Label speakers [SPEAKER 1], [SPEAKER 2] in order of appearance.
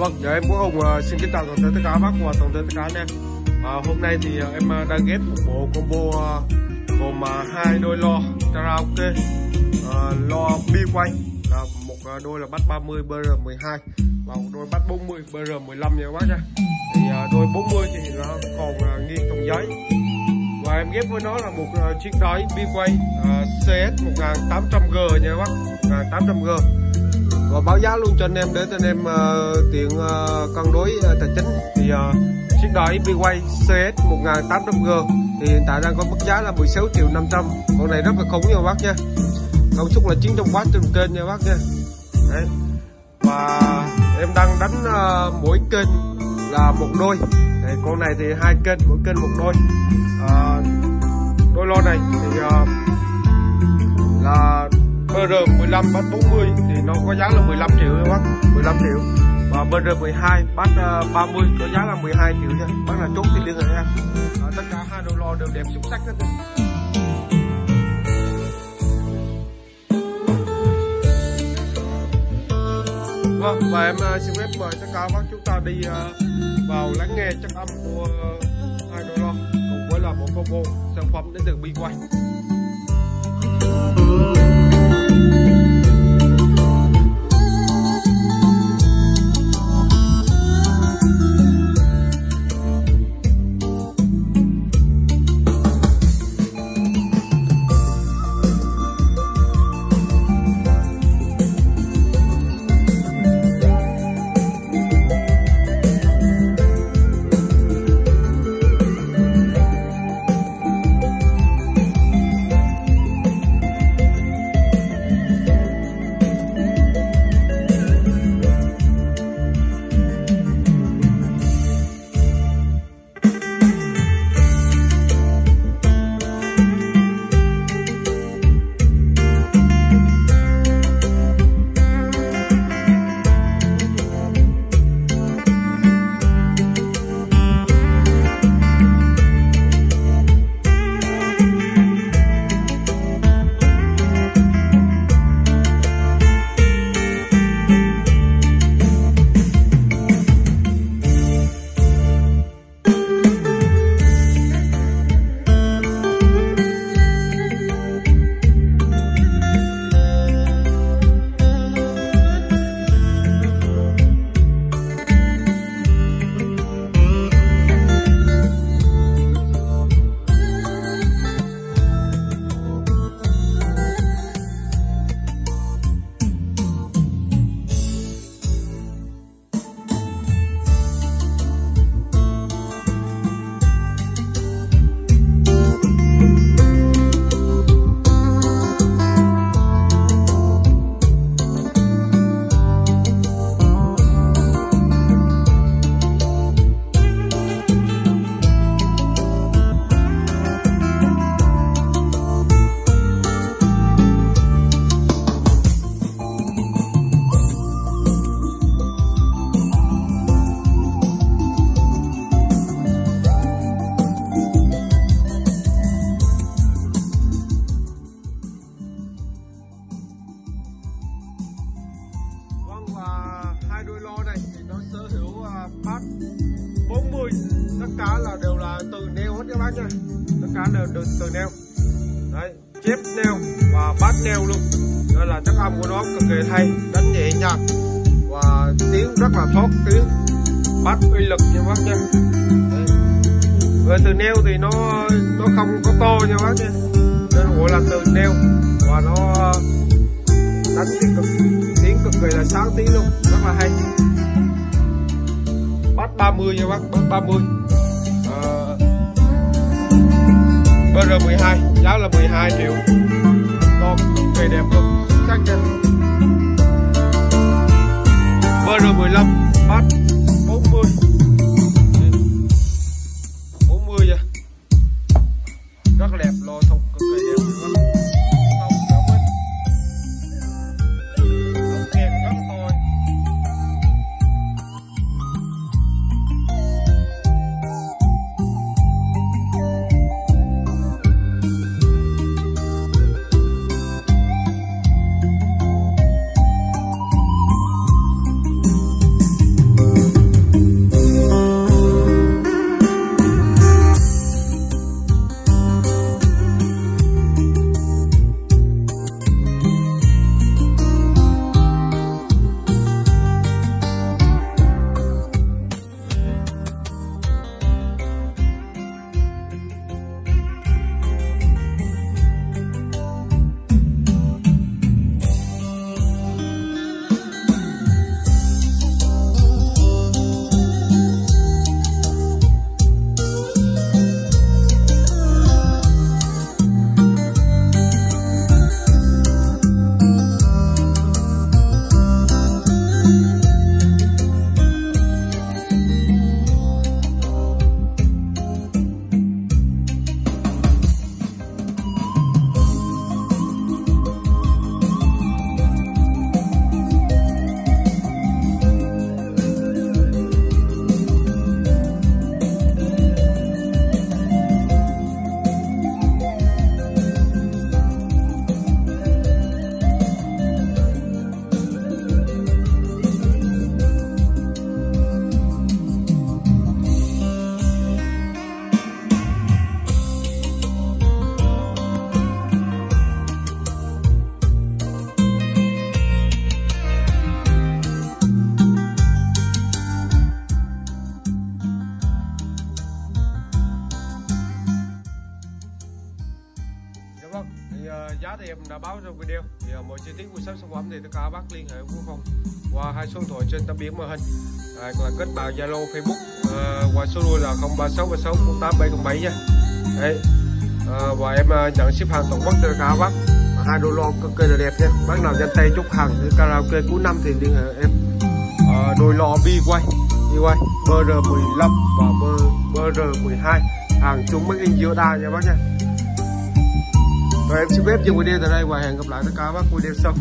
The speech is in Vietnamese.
[SPEAKER 1] Vâng, dạ em Quốc Hùng uh, ờ, xin kính chào toàn thể tất cả bác và toàn thể tất cả anh em ờ, à, Hôm nay thì uh, em uh, đang ghép một bộ combo uh, gồm uh, hai đôi lo karaoke uh, Lo bi quay là một uh, đôi là bắt 30 BR12 và một đôi bắt 40 BR15 nha các bác nha. Thì uh, đôi 40 thì nó còn uh, nghiêng thùng giấy và em ghép với nó là một uh, chiếc đáy bi quay uh, CS 1800G nha bác. 1800G và báo giá luôn cho anh em để cho anh em uh, tiện uh, cân đối uh, tài chính. Thì uh, chiếc đài Bway CS 1800G thì hiện tại đang có mức giá là 16 triệu 500 con này rất là khủng nha bác nha. Công suất là 900W trên kênh nha bác nha. Đấy. và em đang đánh uh, mỗi kênh là một đôi. Đấy, con này thì hai kênh mỗi kênh một đôi. À, đôi lo này thì uh, là BR15 bắt 40 thì nó có giá là 15 triệu các bác 15 triệu. Và BR12 bắt uh, 30 có giá là 12 triệu nha. Bác là chốt thì liên hệ nha. À, tất cả hai đồ lo đều đẹp xuất sắc hết rồi. Vâng, và em uh, xin phép mời tất cả bác chúng ta đi uh, vào lắng nghe chất âm của cùng bộ combo sản phẩm đến từ Bi Quay. Hết các bác nha tất cả đều được từ neo. Đấy, chép neo và bát neo luôn. Đây là chất âm của nó, cực kỳ hay đánh nhẹ nhàng. Và tiếng rất là thoát tiếng bát uy lực nha bác nha đấy. về từ neo thì nó nó không có to nha bác nha nên gọi là từ neo. Và nó, đánh tiếng cực tiếng cực kỳ là sáng tiếng luôn. Rất là hay. Bắt 30 nha bác, bắt 30 BR12 giá là 12 triệu. Con cực đẹp luôn xuất sắc BR15 bắt 40 giá thì em đã báo trong video. Thì à, mọi chi tiết của sắm sản phẩm thì tất cả bác liên hệ với phòng qua hai số điện thoại trên tấm biển màn hình. À, là kết bạn zalo facebook à, qua số đuôi là 0366 nha. Đấy à, và em à, nhận ship hàng toàn quốc cho cả bác. Hai đô lo cực kỳ là đẹp nha. Bác nào nhanh tay chúc hàng thì karaoke cuối năm thì liên hệ em. À, đôi lò bi quay bi quay br 15 và br 12 hàng chúng mới in đa nha bác nha và em xin phép dừng video tại đây. Và hẹn gặp lại tất cả các video sau.